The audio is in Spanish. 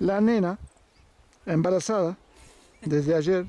La nena, embarazada, desde ayer,